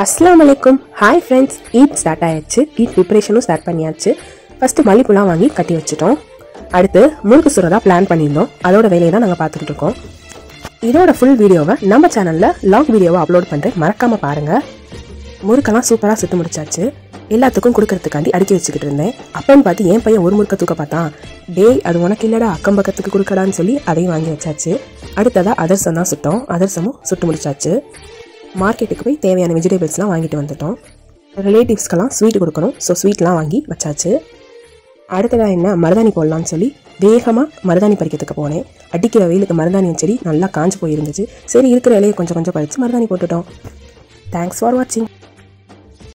அஸ்லாம் வலைக்கும் hi friends Eid start ஆயாச்சு ஈட் ப்ரிப்பரேஷனும் ஸ்டார்ட் பண்ணியாச்சு. ஃபஸ்ட்டு மல்லிப்பூலாம் வாங்கி கட்டி வச்சுட்டோம். அடுத்து முழுக்கு சுரதா பிளான் பண்ணியிருந்தோம். அதோட வேலையை தான் நாங்கள் பார்த்துட்டு இருக்கோம். இதோட ஃபுல் வீடியோவை நம்ம சேனலில் லாங் வீடியோவை அப்லோட் பண்ணுறேன் மறக்காமல் பாருங்கள் முறுக்கெல்லாம் சூப்பராக சுட்டு முடிச்சாச்சு. எல்லாத்துக்கும் கொடுக்கறதுக்காண்டி அடுக்கி வச்சுக்கிட்டு இருந்தேன். அப்பன்னு பார்த்து என் பையன் ஒரு முறுக்க தூக்க பார்த்தான். டேய் அது உனக்கு இல்லடா அக்கம் பக்கத்துக்கு கொடுக்கடான்னு சொல்லி அதையும் வாங்கி வச்சாச்சு. அடுத்ததாக அதர்சம் தான் சுட்டோம். அதர்சமும் சுட்டு முடிச்சாச்சு. மார்க்கெட்டுக்கு போய் தேவையான வெஜிடபிள்ஸ்லாம் வாங்கிட்டு வந்துட்டோம். ரிலேட்டிவ்ஸ்க்கெல்லாம் ஸ்வீட் கொடுக்கணும். ஸோ ஸ்வீட்லாம் வாங்கி வச்சாச்சு. அடுத்ததாக என்ன? மருதாணி போடலான்னு சொல்லி வேகமாக மருதாணி பறிக்கிறதுக்கு போனேன். அடிக்கிற வெயிலுக்கு மருதாணியும் செடி நல்லா காஞ்சு போயிருந்துச்சு. சரி இருக்கிற இலையை கொஞ்சம் கொஞ்சம் பறித்து மருதாணி போட்டுட்டோம். தேங்க்ஸ் ஃபார் வாட்சிங்